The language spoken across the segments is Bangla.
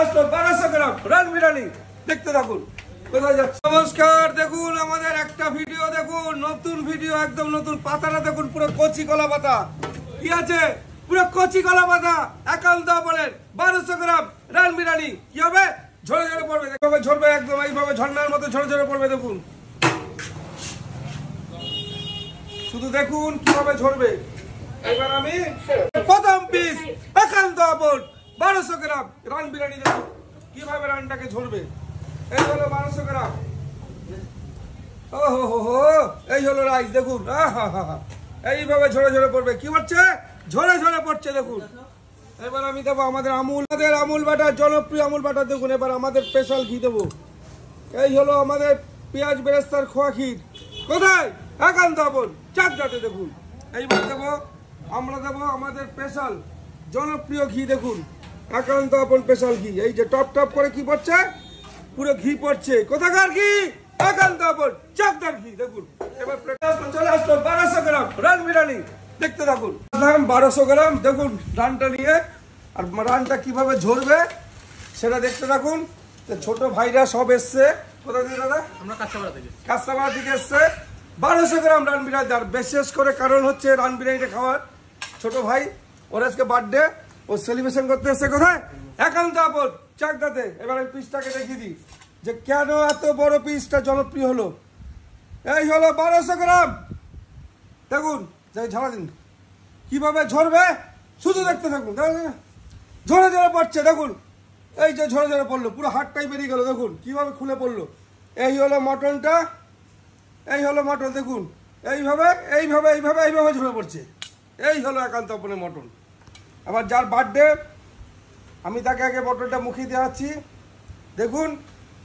আসলো বারোশো গ্রাম রান বিরিয়ানি দেখতে থাকুন। নমস্কার, দেখুন আমাদের একটা ভিডিও, দেখুন, নতুন ভিডিও, একদম নতুন পাতাটা, দেখুন, পুরো কচি কলা পাতা। কি আছে? পুরো কচি কলা পাতা। একান্ত বলেন বারোশো গ্রাম রান বিরিয়ানি কি হবে? ঝরে ঝরে পড়বে দেখবে ঝরবে একদম, এইভাবে ঝর্ণার মতো ঝরে ঝরে পড়বে, দেখুন। শুধু দেখুন কীভাবে ঝরবে। এবার আমি প্রথম পিস একান্ত আপন বারোশো গ্রাম রান বিরিয়ানি দেখুন কীভাবে রানটাকে ঝরবে? এই হলো বারোশো গ্রাম। ও হো হো হো, এই হলো রাইস দেখুন। এইভাবে ঝরে ঝরে পড়বে। কি হচ্ছে? ঝরে ঝরে পড়ছে, দেখুন। এবার আমি দেবো আমাদের আমুল আমাদের আমুল বাটার, জনপ্রিয় আমুল বাটার, দেখুন। এবার আমাদের স্পেশাল ঘি দেবো। এই হলো আমাদের পেঁয়াজ বেরেস্তার খোয়া ক্ষীর। কোথায়? একান্ত আপন চাকদাতে দেখুন। এইবার দেবো, আমরা দেবো আমাদের স্পেশাল জনপ্রিয় ঘি, দেখুন। একান্ত আপন স্পেশাল ঘি এই যে টপ টপ করে কি পড়ছে? পুরো ঘি পড়ছে। কোথাকার ঘি? একান্ত আপন। চাকদার ঘি দেখুন। এবার চলে আসলো বারোশো গ্রাম রান বিরিয়ানি। দেখতে থাকুন। দাম বারোশো গ্রাম দেখুন রানটা নিয়ে। আর রানটা কীভাবে ঝরবে সেটা দেখতে থাকুন। তো ছোট ভাইরা সব এসছে। কোথা থেকে দাদা? আমরা কাঁচাপাড়া থেকে। কাস্তামার দিকে এসছে। বারোশো গ্রাম রান বিরিয়ানি। আর বিশেষ করে কারণ হচ্ছে রান বিরিয়ানিটা খাওয়ার ছোট ভাই। ওর আজকে বার্থডে ও সেলিব্রেশন করতে এসছে কোথায়? একান্ত আপদ, চাকদাতে। এবার আমি পিসটাকে দেখিয়ে দিই। যে কেন এত বড় পিসটা জনপ্রিয় হলো? এই হলো বারোশো গ্রাম। দেখুন, যাই ঝাড়া দিন। কীভাবে ঝরবে? শুধু দেখতে থাকুন। ঝরে ঝরে পড়ছে, দেখুন। এই যে ঝরে ঝরে পড়ল, পুরো হাটটাই বেরিয়ে গেল, দেখুন। কীভাবে খুলে পড়ল। এই হলো মটনটা। এই হলো মটন, দেখুন। এইভাবে এইভাবে এইভাবে এইভাবে ঝরে পড়ছে। এই হলো একান্ত আপনের মটন। আবার যার বার্থডে আমি তাকে আগে বটলটা মুখে দেওয়াচ্ছি দেখুন,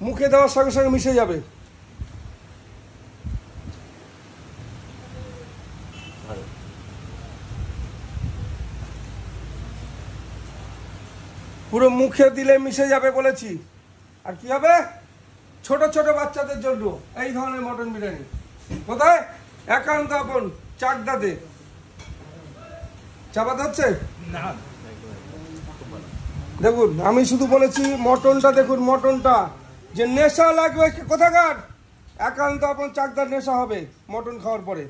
মুখে দেওয়ার সঙ্গে সঙ্গে মিশে যাবে। পুরো মুখে দিলে মিশে যাবে বলেছি। আর কি হবে? ছোট ছোট বাচ্চাদের জন্য এই ধরনের মটন বিরিয়ানি। কোথায়? একান্ত আপন, চাকদাতে। চাপাতে হচ্ছে? দেখুন আমি শুধু বলেছি মটনটা দেখুন মটনটা। যে নেশা লাগবে কোথাকার? একান্ত আপন চাকদার নেশা হবে মটন খাওয়ার পরে।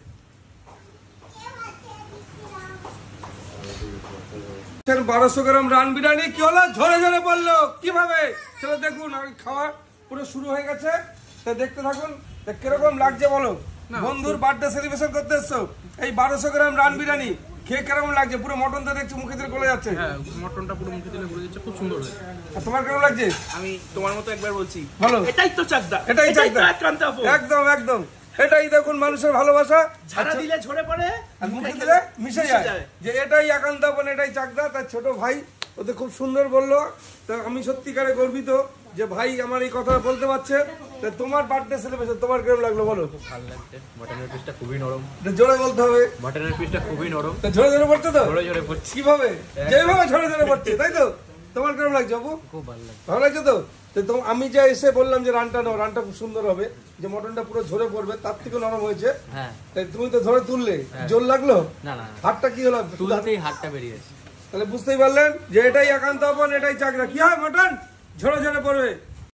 বারোশো গ্রাম রান বিরিয়ানি কি হলো? ঝরে ঝরে পড়ল। কীভাবে? সেটা দেখুন আমি খাওয়া পুরো শুরু হয়ে গেছে। তা দেখতে থাকুন তা কীরকম লাগছে বলো? বন্ধুর বার্থডে সেলিব্রেশন করতে এসছো। এই বারোশো গ্রাম রান বিরিয়ানি খেয়ে কীরকম লাগছে? পুরো মটন দেখছি মুখে দিয়ে গলে যাচ্ছে। হ্যাঁ মটনটা পুরো মুখে দিলে ঘুরে যাচ্ছে খুব সুন্দর হয়েছে। আর তোমার কেমন লাগছে? আমি তোমার মতো একবার বলছি ভালো। এটাই তো চাকদা এটাই চাকদা। একদম একদম। এটাই দেখুন মানুষের ভালোবাসা। ঝাড়া দিলে ঝরে পড়ে আর মুখে দিলে মিশে যায়। যে এটাই একান্ত আপন এটাই চাকদা। তার ছোট ভাই ওদের খুব সুন্দর বলল। তো আমি সত্যিকারে গর্বিত। যে ভাই আমার এই কথা বলতে পারছে তোমার বার্থডে সেলিব্রেশন তোমার কেমন লাগল বলো? ভালো লাগছে। মটনের পিসটা খুবই নরম। জোরে বলতে হবে। মটনের পিসটা খুবই নরম। তা ঝরে ঝরে পড়ছে তো? ঝরে ঝরে পড়ছে। কীভাবে? যেভাবে ঝরে ঝরে পড়ছে তাই তো? তোমার কেমন লাগছে বাবু? খুব ভালো লাগছে। ভালো লাগছে তো? তো আমি যে এসে বললাম যে রানটা নাও রানটা খুব সুন্দর হবে। যে মটনটা পুরো ঝরে পড়বে তার থেকে নরম হয়েছে। হ্যাঁ। তাই তুমি তো ধরে তুললে। জোর লাগল? না না হাতটা কি হলো? তুলতেই হাতটা বেরিয়েছে তাহলে বুঝতেই পারলেন যে এটাই একান্ত আপন এটাই চাকরা। কি হয় মটন ঝরে ঝরে পড়বে।